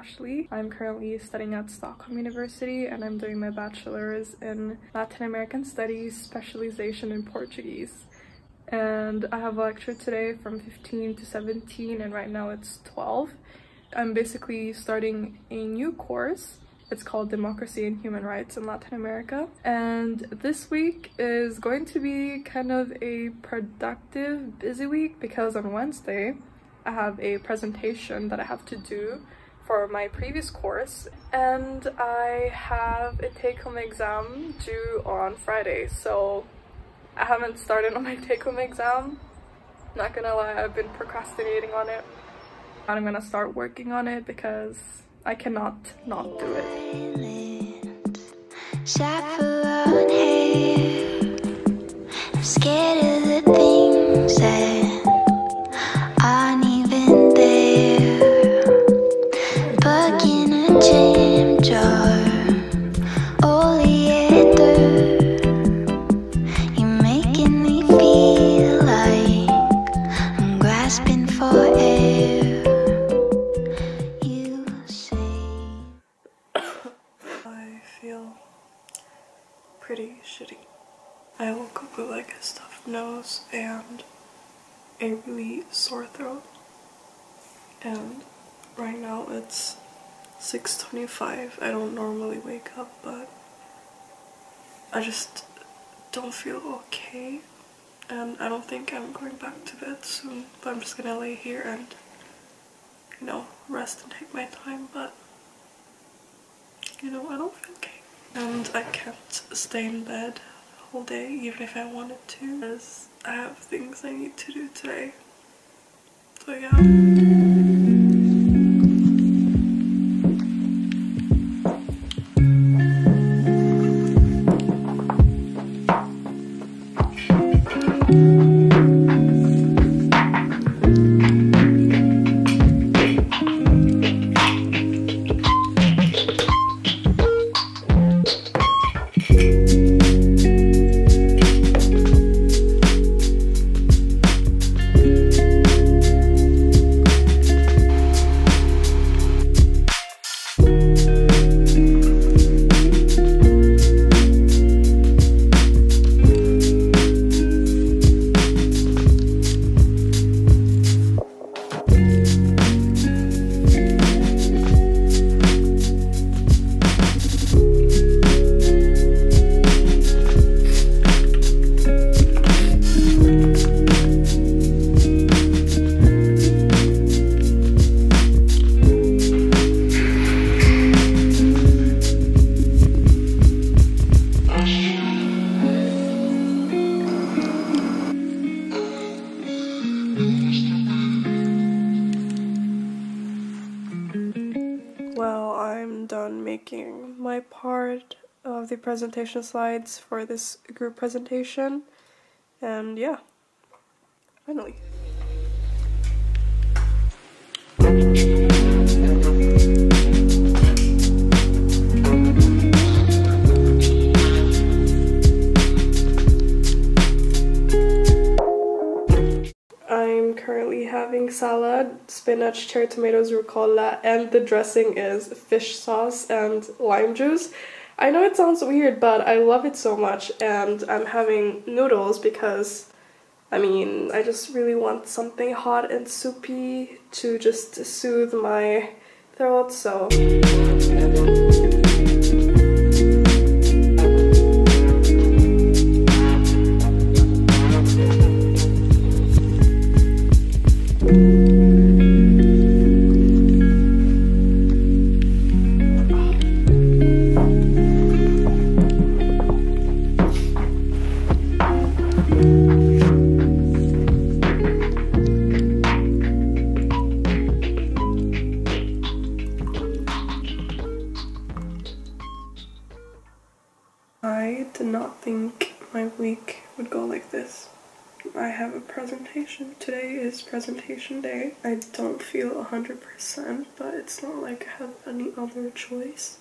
Ashley. I'm currently studying at Stockholm University and I'm doing my bachelor's in Latin American Studies specialization in Portuguese. And I have a lecture today from 15 to 17 and right now it's 12. I'm basically starting a new course it's called Democracy and Human Rights in Latin America. And this week is going to be kind of a productive, busy week because on Wednesday I have a presentation that I have to do for my previous course and I have a take-home exam due on Friday. So I haven't started on my take-home exam. Not gonna lie, I've been procrastinating on it. I'm gonna start working on it because I cannot not do it. Shitty. I woke up with like a stuffed nose and a really sore throat. And right now it's 6.25. I don't normally wake up, but I just don't feel okay. And I don't think I'm going back to bed soon, but I'm just gonna lay here and, you know, rest and take my time, but you know, I don't feel okay. And I can't stay in bed all day, even if I wanted to, because I have things I need to do today. So yeah. Part of the presentation slides for this group presentation. And yeah, finally. Having salad, spinach, cherry tomatoes, rucola, and the dressing is fish sauce and lime juice. I know it sounds weird, but I love it so much, and I'm having noodles because, I mean, I just really want something hot and soupy to just soothe my throat, so. I have a presentation. Today is presentation day. I don't feel 100%, but it's not like I have any other choice.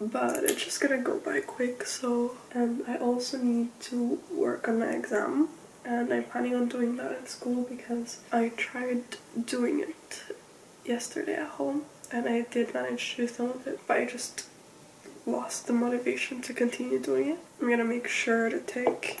But it's just gonna go by quick, so. And I also need to work on my exam. and I'm planning on doing that at school because I tried doing it yesterday at home and I did manage to do some of it but I just lost the motivation to continue doing it. I'm gonna make sure to take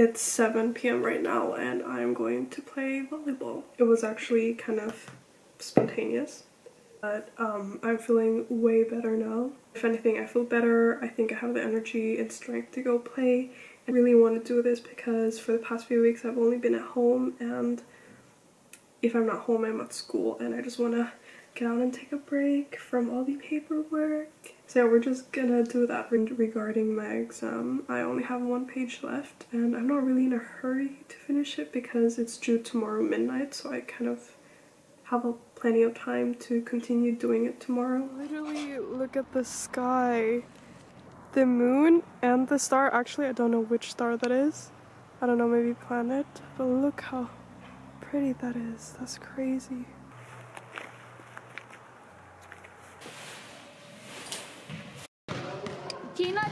It's 7 p.m. right now and I'm going to play volleyball. It was actually kind of spontaneous, but um, I'm feeling way better now. If anything, I feel better. I think I have the energy and strength to go play. I really want to do this because for the past few weeks I've only been at home and if I'm not home I'm at school and I just want to get out and take a break from all the paperwork. So yeah, we're just gonna do that regarding my exam. I only have one page left and I'm not really in a hurry to finish it because it's due tomorrow midnight so I kind of have a, plenty of time to continue doing it tomorrow. Literally look at the sky. The moon and the star, actually I don't know which star that is. I don't know, maybe planet, but look how pretty that is. That's crazy.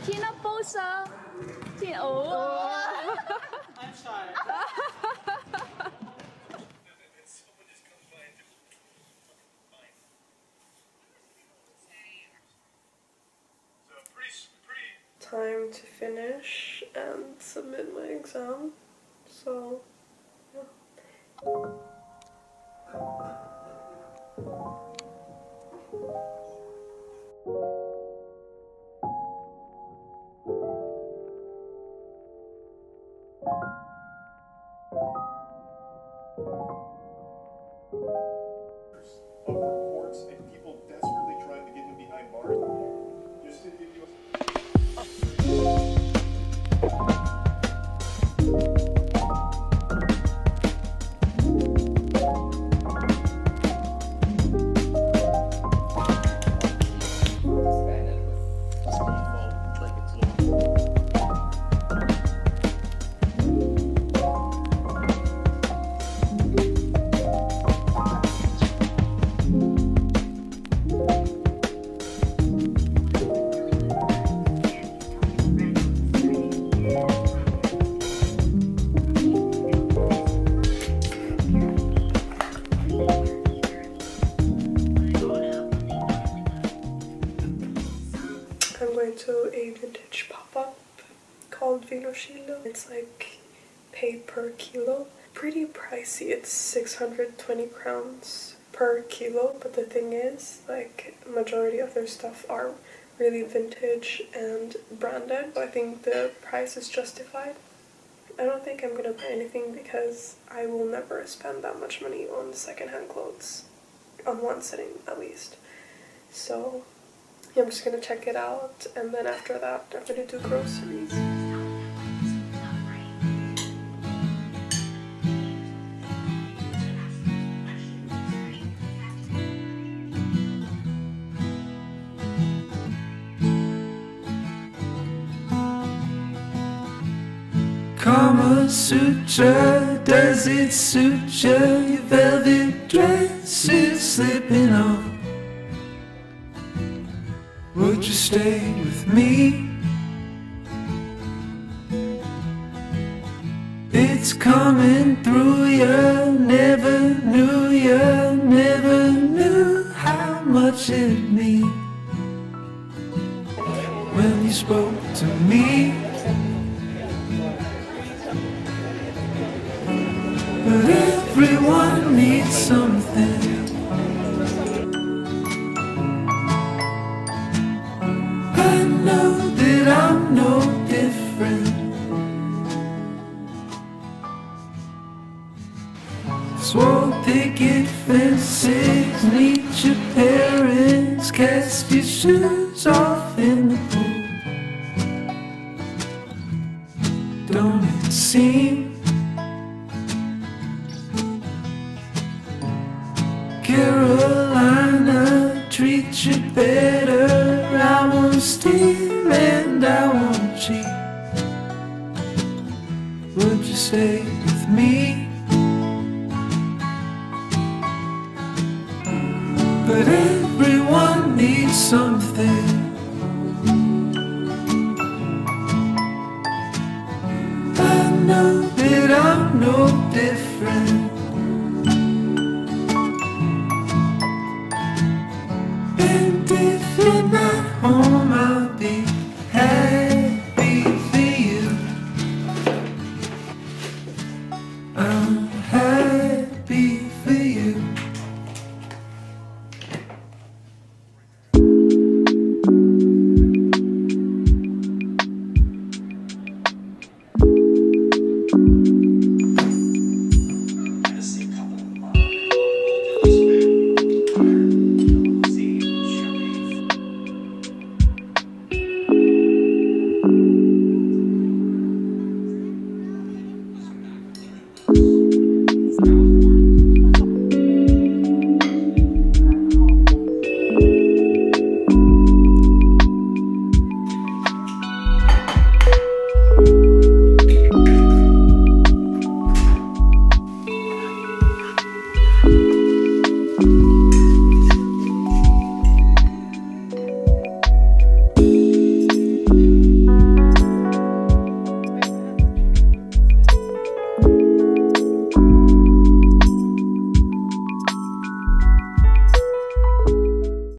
Tina, Tina Posa. Tina, oh. I'm sorry. Time to finish and submit my exam. So, yeah. A vintage pop-up called Vinokilo. It's like pay per kilo. Pretty pricey. It's 620 crowns per kilo, but the thing is, like, majority of their stuff are really vintage and branded. So I think the price is justified. I don't think I'm gonna buy anything because I will never spend that much money on secondhand clothes. On one sitting, at least. So yeah, I'm just gonna check it out and then after that I'm gonna do groceries. Karma Sutra, does it suit your velvet dress is slipping off? Would you stay with me? It's coming through you, never knew you, never knew how much it means when you spoke to me. But everyone needs something. Would you stay with me? But everyone needs something.